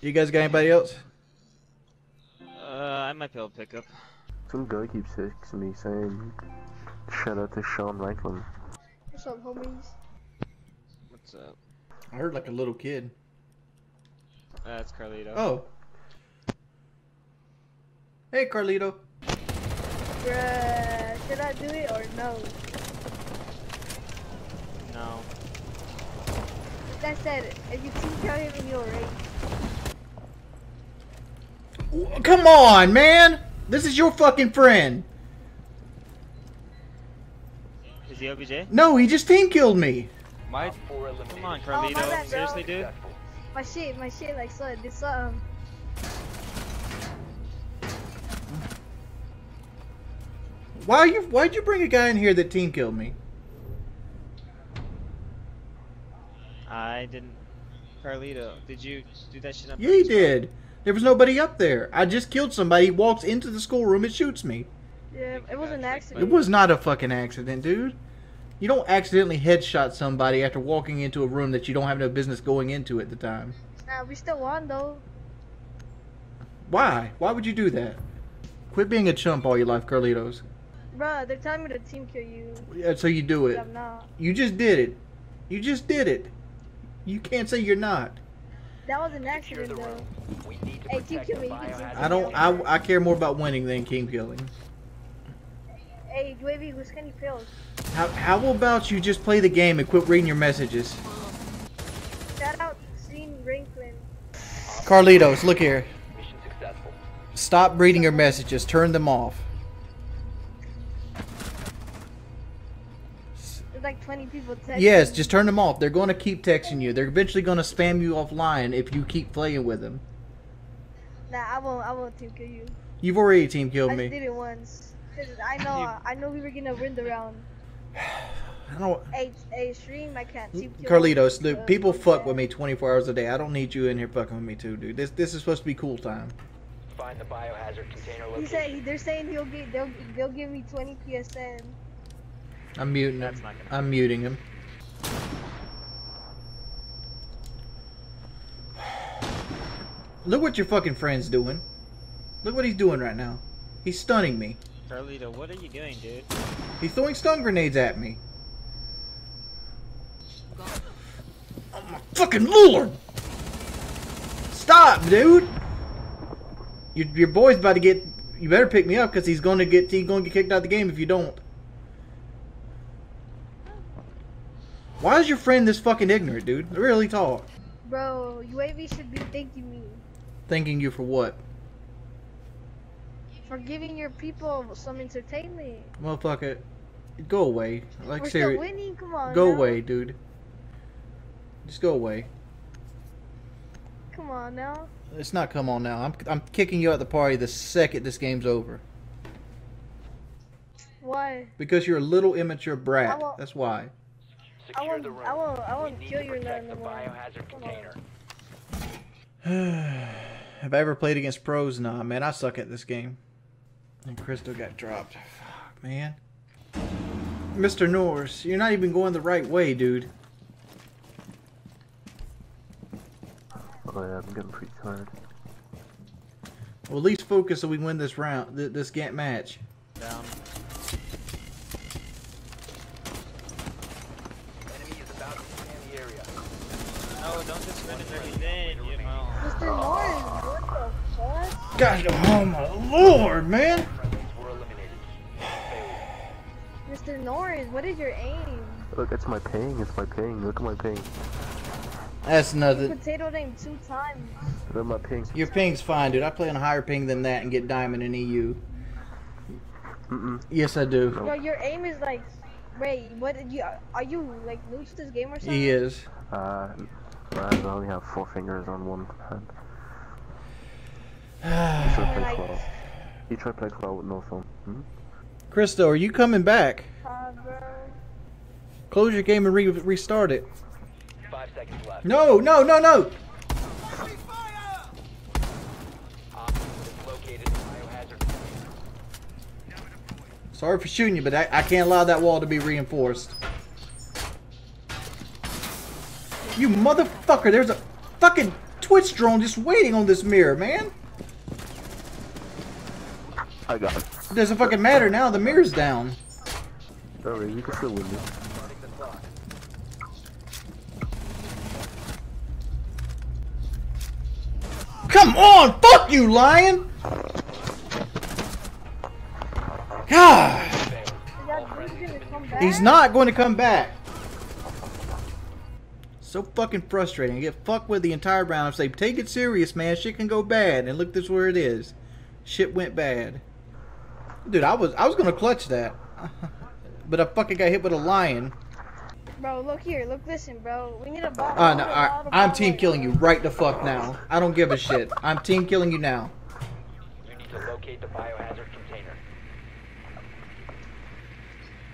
You guys got anybody else? Uh, I might be able to pick up. Some guy keeps texting me saying, shout out to Sean Franklin. What's up, homies? What's up? I heard like a little kid. That's Carlito. Oh. Hey, Carlito. Bruh, should I do it or no? No. Like I said, if you team kill him and you'll rage. W- Come on, man. This is your fucking friend. Is he OBJ? No, he just team killed me. My. Come on, Oh, Carlito. my bad. Seriously, dude? My shit, my shit, like, so, did something. Um, Why you? Why'd you bring a guy in here that team killed me? I didn't. Carlito, did you do that shit on Yeah, he purpose, bro? did. There was nobody up there. I just killed somebody. He walks into the schoolroom and shoots me. Yeah, it was an accident. It was not a fucking accident, dude. You don't accidentally headshot somebody after walking into a room that you don't have no business going into at the time. Nah, we still won, though. Why? Why would you do that? Quit being a chump all your life, Carlitos. Bruh, they're telling me to team kill you. Yeah, so you do But it. I'm not. You just did it. You just did it. You can't say you're not. That was an accident, though. Hey, team kill me. You can team kill I don't. I, I care more about winning than team killing. Hey, Wavy, who's Kenny Pills? How, how about you just play the game and quit reading your messages? Shout out Scene Rinklin. Carlitos, look here. Stop reading your messages. Turn them off. There's like 20 people texting. Yes, just turn them off. They're going to keep texting you. They're eventually going to spam you offline if you keep playing with them. Nah, I won't. I won't team kill you. You've already team killed I just me. did it once. Cause I know. I know we were gonna win the round. I don't. Hey, hey, stream. I can't team kill. Carlitos, you. look, Uh, people fuck with me 24 hours a day. I don't need you in here fucking with me too, dude. This this is supposed to be cool time. Find the biohazard container He said they're saying he'll get they'll they'll give me 20 PSN. I'm muting him. Gonna I'm muting him. Look what your fucking friend's doing. Look what he's doing right now. He's stunning me. Carlito, what are you doing, dude? He's throwing stun grenades at me. Oh my fucking lord! Stop, dude! Your, your boy's about to get. You better pick me up because he's going to get. He's going to get kicked out of the game if you don't. Why is your friend this fucking ignorant, dude? Really talk. Bro, UAV should be thanking me Thanking you for what? for giving your people some entertainment. Motherfucker. Go away. Like We're still winning. Come on. Go now. away, dude. Just go away. Come on now. It's not come on now. I'm I'm kicking you out the party the second this game's over. Why? Because you're a little immature brat. That's why. I won't. the room. I won't. I won't kill you in protect no the more. biohazard Come on. container. Have I ever played against pros? Nah, man. I suck at this game. And Crystal got dropped. Fuck, man. Mr. Norris, you're not even going the right way, dude. Oh yeah, I'm getting pretty tired. Well, at least focus so we win this round, th- this Gant match. Down. Enemy is about to scan the area. No, don't just spend everything, you know. Mr. Norris, what the fuck? Gosh, oh my lord, man. Friendlies were eliminated. Failed. Mr. Norris, what is your aim? Look, it's my ping, it's my ping, look at my ping. That's You nothing. potato name two times. Look at my ping. Your ping's fine, dude. I play on a higher ping than that and get diamond in EU. Mm-mm. Yes, I do. Bro, your aim is like, wait, what did you? Are you like new to this game or something? He is. Uh, I only have four fingers on one hand. You should And, play like, claw. You try play claw with no phone. Hmm? Christo, are you coming back? uh. Close your game and re- restart it. Five seconds left. No, no, no, no. Op has located the biohazard container. Sorry for shooting you, but I, I can't allow that wall to be reinforced. You motherfucker, there's a fucking Twitch drone just waiting on this mirror, man. I got it. It doesn't fucking matter now. The mirror's down. Don't worry, you can still win this. Starting the clock. Come on, fuck you, lion. God, Is that dude gonna come back? he's not going to come back. So fucking frustrating. I get fucked with the entire round. I say, take it serious, man. Shit can go bad. And look, this where it is. Shit went bad. Dude, I was I was gonna clutch that, but I fucking got hit with a lion. Bro, look here. Look, listen, bro. We need a bottle. Uh, no, I, I'm team killing you right the fuck now. I don't give a shit. I'm team killing you now. You need to locate the biohazard container.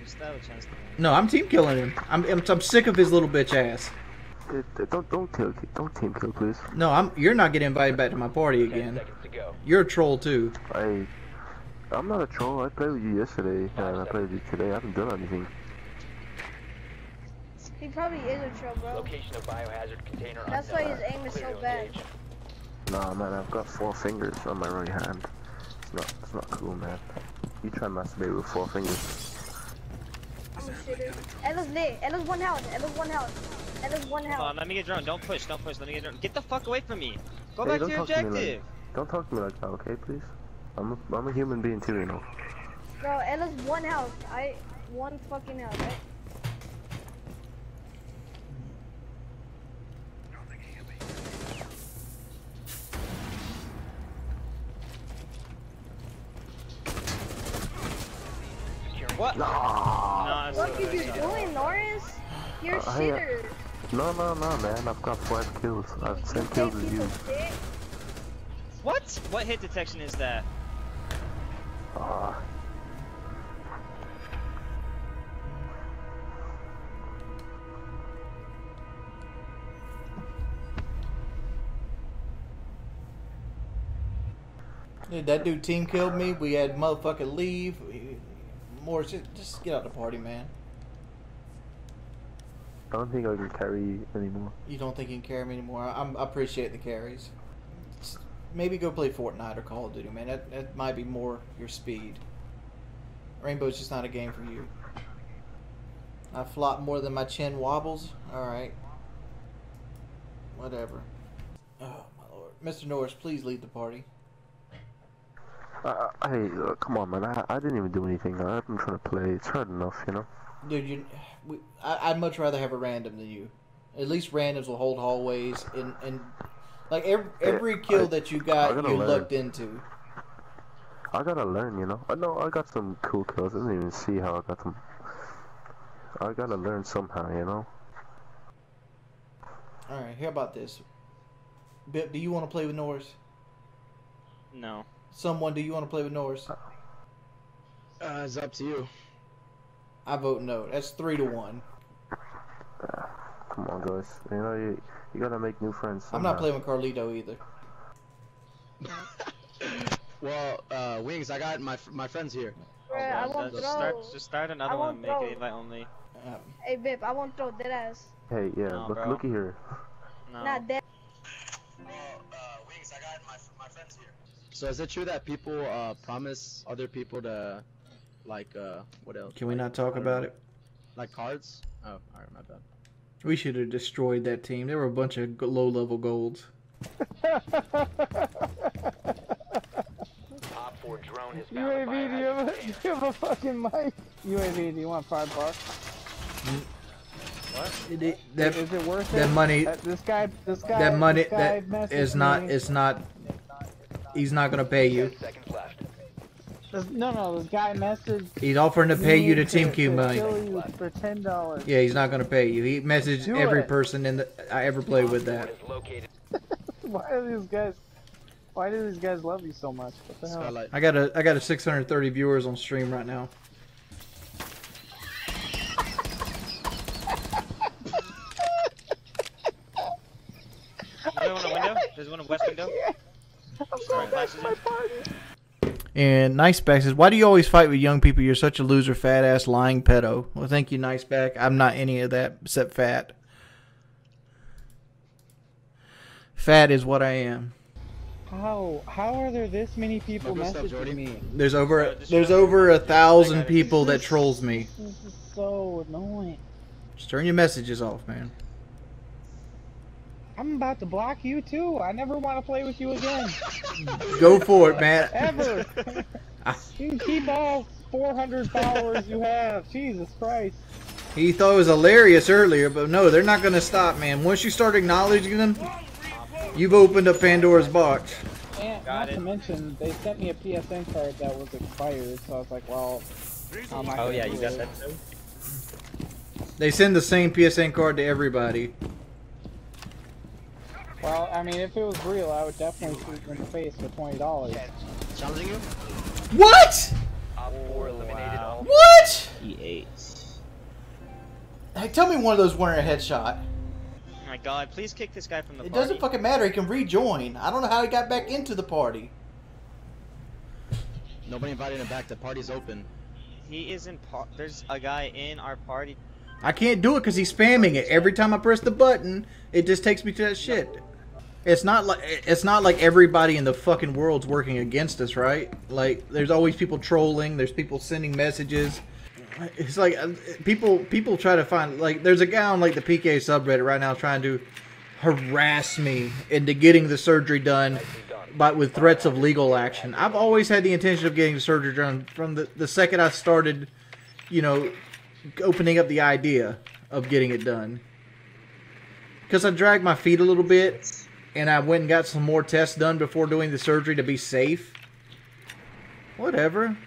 You still have a chance to win. No, I'm team killing him. I'm, I'm, I'm sick of his little bitch ass. Don't don't kill, don't team kill, please. No, I'm. You're not getting invited back to my party again. seconds to go. You're a troll too. I, I'm not a troll. I played with you yesterday, and I played with you today. I haven't done anything. He probably is a troll, bro. Location of biohazard container That's why his aim is so bad. engage. Nah, man, I've got four fingers on my right hand. It's not, it's not cool, man. You try and masturbate with four fingers. Oh, shit. Ela's lit. Ela's one house. Ela's one house. Ela's one Hold on, let me get drone. Don't push, don't push. Let me get drone. Get the fuck away from me. Go Hey, back to your talk to like- objective. Don't talk to me like that, okay, please? I'm a, I'm a human being too, you know. Bro, Ela's one house. I one fucking house, right? What? No, that's What are you doing, Norris? You're a Uh, I, uh, shitter. No, no, no, man. I've got five kills. I've You same can't kills as you. What? What hit detection is that? Uh, dude, that dude team killed me. We had motherfucking leave. Morris, just, just get out the party, man. I don't think I can carry you anymore. You don't think you can carry me anymore? I'm, I appreciate the carries. Maybe go play Fortnite or Call of Duty, man. That, that might be more your speed. Rainbow's just not a game for you. I flop more than my chin wobbles. All right. Whatever. Oh my lord, Mr. Norris, please lead the party. I, I, hey, uh, come on, man. I, I didn't even do anything. I've been trying to play. It's hard enough, you know. Dude, you, we, I, I'd much rather have a random than you. At least randoms will hold hallways and and like every every kill I- that you got, you learn. looked into. I gotta learn, you know. I know I got some cool kills. I didn't even see how I got them. I gotta learn somehow, you know. All right, how about this? Bip, do you want to play with Norris? No. Someone, do you want to play with Norris? Uh, it's up to you. I vote no. That's three to one. Come on, guys. You know you you gotta make new friends. I'm not playing with Carlito either. Well, uh, Wings, I got my my friends here. Bruh, I Just won't just throw. start, just start another I one. won't Make throw. it invite only. Um, Hey, Bip, I won't throw dead ass. Hey, yeah. No, look, bro. looky here. No. Not dead. Well, uh, Wings, I got my my friends here. So is it true that people uh promise other people to, like, uh, what else? can we Like, not talk about know, it? Like cards? Oh, all right, my bad. We should have destroyed that team. There were a bunch of low level golds. Op 4 drone has UAV, do you have a, do you have a fucking mic? UAV, do you want five bucks? It- it- that is it worth it? that money- That, this guy, this guy, that money this guy that messaged is not me. it's not. He's not gonna pay you. 10. This, no, no, this guy messaged. He's offering to pay me you the team Q to money. kill you for ten dollars. Yeah, he's not gonna pay you. He messaged Do every it. person in the I ever played with that. Why are these guys? Why do these guys love you so much? What the hell? Skylight. I got a I got a 630 viewers on stream right now. Another one a window? There's one in west window? Alright, flashes in. And Niceback says, "Why do you always fight with young people? You're such a loser, fat ass, lying pedo." Well, thank you, Niceback. I'm not any of that except fat. Fat is what I am. How how are there this many people What's up, messaging me? There's over Bro, uh, there's over a thousand I got people that trolls me. This is so annoying. Just turn your messages off, man. I'm about to block you too. I never want to play with you again. Go for it, man. Ever. you can keep all 400 followers you have. Jesus Christ. He thought it was hilarious earlier, but no, they're not gonna stop, man. Once you start acknowledging them, you've opened up Pandora's box. And Got not it. to mention, they sent me a PSN card that was expired, so I was like, well, um, I'm Oh yeah, you got it. that too. They send the same PSN card to everybody. Well, I mean, if it was real, I would definitely shoot you in the face for twenty dollars. Challenging you? What? Op 4 What? He ate. Hey, tell me one of those weren't a headshot. Oh my god, please kick this guy from the It party. doesn't fucking matter. He can rejoin. I don't know how he got back into the party. Nobody invited him back. The party's open. He is in par- There's a guy in our party. I can't do it because he's spamming it. Every time I press the button, it just takes me to that shit. It's not like it's not like everybody in the fucking world's working against us, right? Like there's always people trolling. There's people sending messages. It's like people people try to find like there's a guy on like the PK subreddit right now trying to harass me into getting the surgery done, but with threats of legal action. I've always had the intention of getting the surgery done from the the second I started, you know, opening up the idea of getting it done. Because I dragged my feet a little bit, and I went and got some more tests done before doing the surgery to be safe. Whatever.